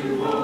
to